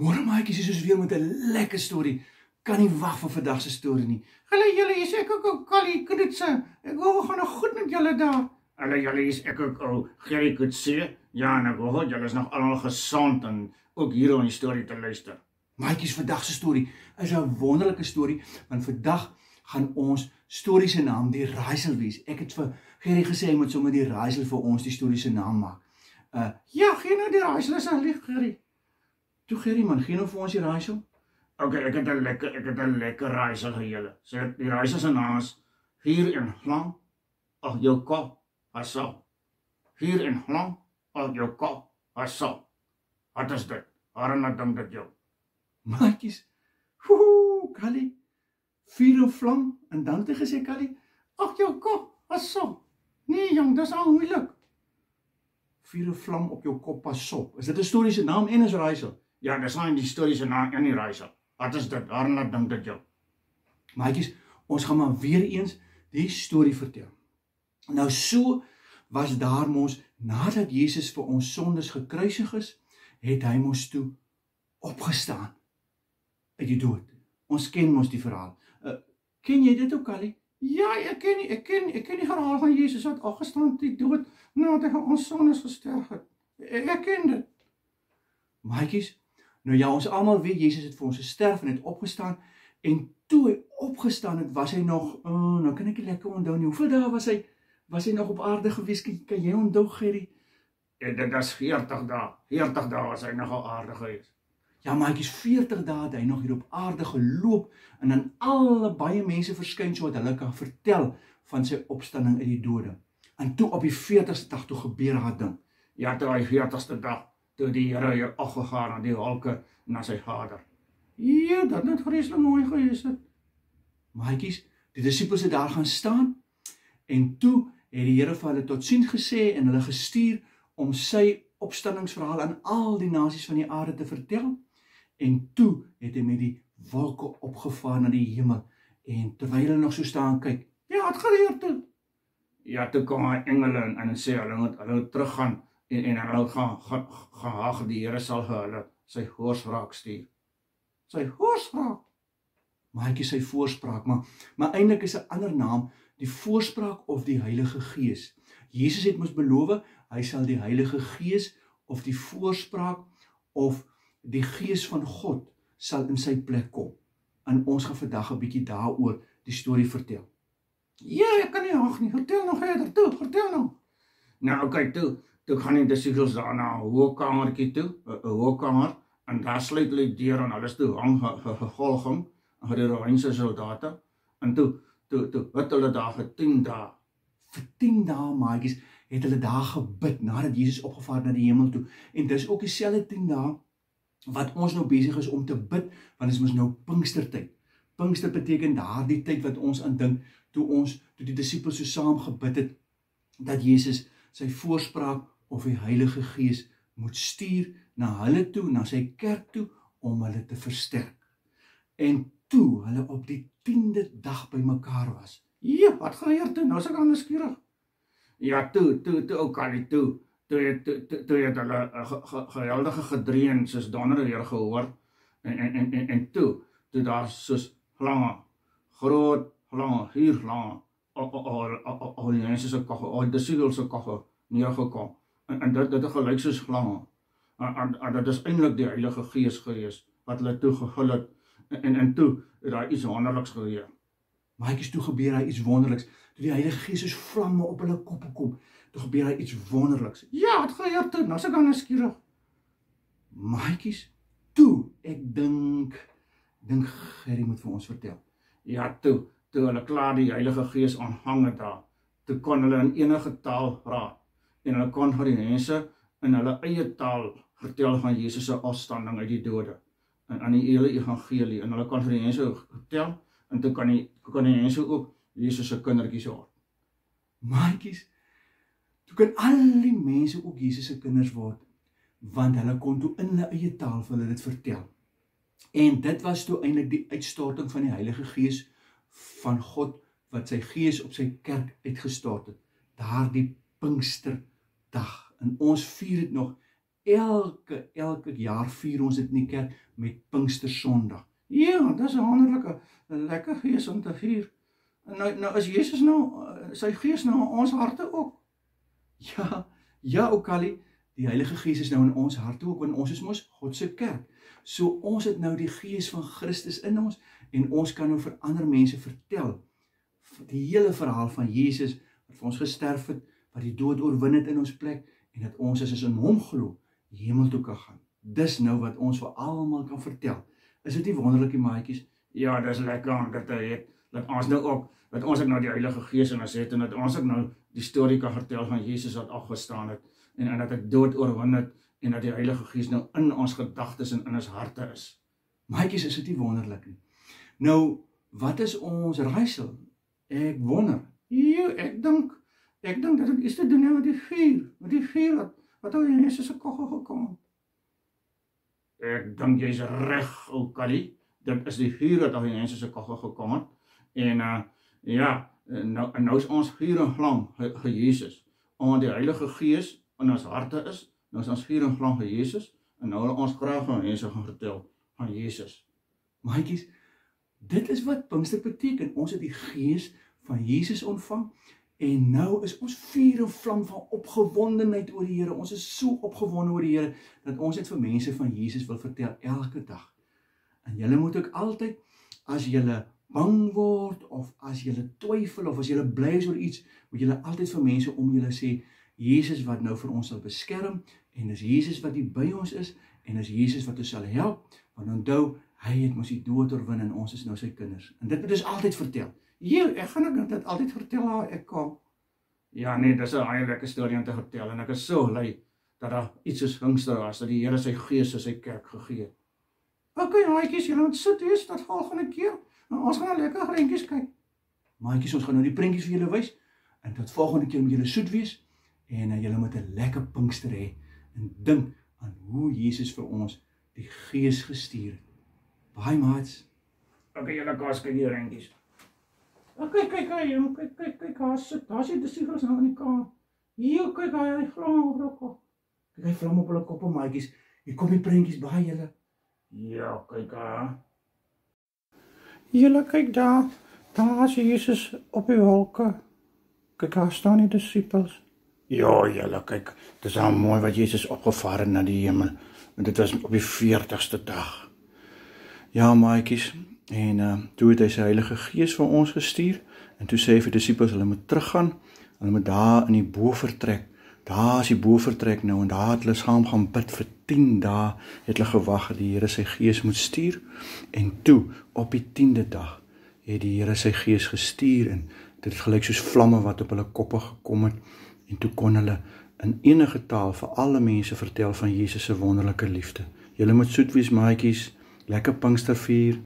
Môre maatjies, is ons weer met 'n lekker storie. Kan nie wag vir vandag se storie nie. Hallo julle, is ek ook ou Callie Knutse. Ek hoop gaan nog goed met julle daar. Hallo julle, is ek ook ou Gerry Kutse. Ja, en ek hoop julle is nog almal gesond en ook hier om die storie te luister. Maatjies, vandag se storie is 'n wonderlike storie want vandag gaan ons storie se naam die Raaisel wees. Ek het vir Gerry gesê hy moet sommer die Raaisel vir ons die storie se naam maak. Uh ja, gee nou die Raaisel as 'n lief Gerry. Toe Gerry man, gee nou vir ons die raaisel. OK, ek het 'n lekker ek het 'n lekker raaisel vir julle. Sê die raaisel se naam is hier in lang of jou kop aso. Hier in lang of jou kop aso. Wat is dit? Ek dink dit jou? Maatjies. Hoo, Kali. Vuur of vlam en dan het hy gesê Kali, ag jou kop aso. Nee jong, dis al moeilik. Vuur of vlam op jou kop op. Is dit 'n storie se naam en is raaisel? Ja, dis nou die stories en in die reise. Wat is dit? Waarom laat dink dit jou? Maatjies, ons gaan maar weer eens die storie vertel. Nou so was daar mos nadat Jesus vir ons sondes gekruisig is, het hy mos toe opgestaan uit die dood. Ons ken mos die verhaal. Uh, ken jy dit ook al? Ja, ek ken nie, ek ken ek ken die verhaal van Jesus wat opgestaan uit die dood nadat hy ons sondes gesterf het. Ek ken dit. Maatjies, Nou ja, ons almal weet Jesus het vir ons gesterf en het opgestaan en toe hy opgestaan het, was hy nog, oh, nou kan ek nie lekker onthou nie. Hoeveel dae was hy was hy nog op aarde gewees? Kan, kan jy onthou, Gerry? Ja, dit was 40 dae. 40 dae was hy nog op aarde gewees. Ja, maatjies, 40 dae het hy nog hier op aarde geloop en dan al baie mense verskyn sodat hulle kan vertel van sy opstanding uit die dode. En toe op die 40ste dag toe gebeur daai ding. Ja, toe hy 40ste dag toe die Here hier afgegaan aan die wolke na sy Vader. Ja, dit het vreeslik mooi gewees het. Maatjies, die disippels het daar gaan staan en toe het die Here vir hulle totsiens gesê en hulle gestuur om sy opstanningsverhaal aan al die nasies van die aarde te vertel. En toe het hy met die wolke opgevaar na die hemel en terwyl hulle nog so staan kyk, ja, het gebeur toe. Ja, toe kom hy engele en, en sê hulle moet hulle teruggaan en en hulle gaan gehaag die Here sal hulle sy voorspraak stuur. Sy voorspraak. Maatjie sy voorspraak, maar maar eintlik is 'n ander naam die voorspraak of die Heilige Gees. Jesus het mos beloof hy sal die Heilige Gees of die voorspraak of die Gees van God sal in sy plek kom. En ons gaan vandag 'n bietjie daaroor die storie vertel. Ja, ek kan nie wag nie. Vertel nog verder toe, vertel nog. Nou, okay, toe toe gaan die disippels daar na 'n hoë kamertjie toe, 'n hoë kamer, en daar sluit hulle die deur en alles toe hang gevolging aan die Romeinse soldate. En toe toe toe het hulle daar vir 10 dae, vir 10 dae maatjies, het hulle daar gebid nadat Jesus opgevaar na die hemel toe. En dis ook dieselfde 10 dae wat ons nou besig is om te bid, want dit is mos nou Pinkstertyd. Pinkster beteken daardie tyd wat ons aan dink toe ons toe die disippels so saam gebid het dat Jesus sy voorspraak of die Heilige Gees moet stuur na hulle toe, na sy kerk toe om hulle te versterk. En toe hulle op die 10de dag bymekaar was. Ja, wat gebeur toe? Nou is ek anders skieurig. Ja, toe, toe, toe ook al die toe. Toe het toe, toe, toe het hulle 'n ge, ge, geweldige gedreun soos donder weer gehoor en en en en, en toe, toe daar soos lange groot lange hier lange al al al al die mense se kogge, al die siegels se kogge neergekom en, en dit dit het gelyk soos vlamme. En, en, en dit is eintlik die Heilige Gees gewees wat hulle toe gehul het en en, en toe het daar iets wonderliks gebeur. Maatjies toe gebeur daar iets wonderliks. Toe die Heilige Gees soos vlamme op hulle koppe kom, toe gebeur daar iets wonderliks. Ja, het gebeur toe. Nou se dan skieurig. Maatjies, toe ek dink dink Gerry moet vir ons vertel. Ja, toe, toe hulle klaar die Heilige Gees ontvang het daar, toe kon hulle in enige taal praat en hulle kon vir die mense in hulle eie taal vertel van Jesus se opstanding uit die dode en aan die hele evangelie en hulle kon vir die mense vertel en toe kan die kan die mense ook Jesus se kindertjies word. Maatjies, toe kan al die mense ook Jesus se kinders word want hulle kon toe in hulle eie taal vir hulle dit vertel. En dit was toe eintlik die uitstorting van die Heilige Gees van God wat sy gees op sy kerk uitgestort het. Daardie Pinkster dag en ons vier dit nog elke elke jaar vier ons dit in die kerk met Pinkstersondag. Ja, dis 'n wonderlike lekker gees om te vier. Nou nou is Jesus nou eh, sy gees nou in ons harte ook. Ja, ja Okali, die Heilige Gees is nou in ons harte ook want ons is mos God se kerk. So ons het nou die Gees van Christus in ons en ons kan nou vir ander mense vertel die hele verhaal van Jesus wat vir ons gesterf het, wat die dood oorwin het in ons plek en dat ons as ons in hom glo, hemel toe kan gaan. Dis nou wat ons vir almal kan vertel. Is dit nie wonderlik die maatjies? Ja, dis lekker om dit te weet. Dat ons nou ook dat ons ook nou die Heilige Gees in ons het en dat ons ook nou die storie kan vertel van Jesus wat afgestaan het en en dat hy dood oorwin het en dat die Heilige Gees nou in ons gedagtes en in ons harte is. Maatjies, is dit nie wonderlik nie? Nou, wat is ons raaisel? Ek wonder. Ja, ek dink ek dink dat dit is te doen met die vuur, met die vuur wat wat al in Jesus se koggel gekom het. Ek dink jy's reg, ou Kali. Dit is die vuur wat al in Jesus se koggel gekom het. En uh ja, nou nou is ons vuur en vlam ge Jesus. Omdat die Heilige Gees in ons harte is, nou is ons vuur en vlam ge Jesus en nou wil ons graag aan mense gaan vertel van Jesus. Maatjies, dit is wat Pinkster beteken. Ons het die Gees van Jesus ontvang en nou is ons vuur en vlam van opgewondenheid oor die Here. Ons is so opgewonde oor die Here dat ons dit vir mense van Jesus wil vertel elke dag. En julle moet ook altyd as julle bang word of as jy twyfel of as jy bly is oor iets, moet jy altyd vir mense om julle sê Jesus wat nou vir ons sal beskerm en dis Jesus wat hier by ons is en dis Jesus wat ons sal help want onthou hy het mos die dood oorwin en ons is nou sy kinders. En dit moet ons altyd vertel. Ja, ek gaan ek dit altyd vertel waar ek kom. Ja nee, dis 'n baie lekker storie om te vertel en ek is so bly dat daar iets soos Pinkster was dat die Here sy gees aan sy kerk gegee het. OK, maatjies, julle moet sit wees tot volgende keer. Nou, ons gaan nou lekker prentjies kyk. Maatjies, ons gaan nou die prentjies vir julle wys en tot volgende keer moet julle soet wees en uh, julle moet 'n lekker Pinkster hê en dink aan hoe Jesus vir ons die Gees gestuur het. Baie maats. Okay, julle kaas kyk hier prentjies. Okay, kyk kyk, kyk kyk kyk, daar sit, daar sit die sigaret nou in die kamer. Hier kyk hy, hy vlam op hulle kop. Kyk hy vlam op hulle koppe, maatjies. Hier kom die prentjies baie julle. Ja, kyk ah. Julle kyk daar. Daar is Jesus op die wolke. Kyk daar staan die disippels. Ja, julle kyk, dis al mooi wat Jesus opgevaar het na die hemel. En dit was op die 40ste dag. Ja, maatjies. En uh toe het hy sy Heilige Gees vir ons gestuur en toe sê hy vir disippels hulle moet teruggaan. Hulle moet daar in die bofortrek Daar is die bofortrek nou en daar het hulle saam gaan bid vir 10 dae. Het hulle gewag dat die Here sy gees moet stuur en toe op die 10de dag het die Here sy gees gestuur en dit het gelyk soos vlamme wat op hulle koppe gekom het en toe kon hulle in enige taal vir alle mense vertel van Jesus se wonderlike liefde. Julle moet soet wees maatjies, lekker Pinkstervier.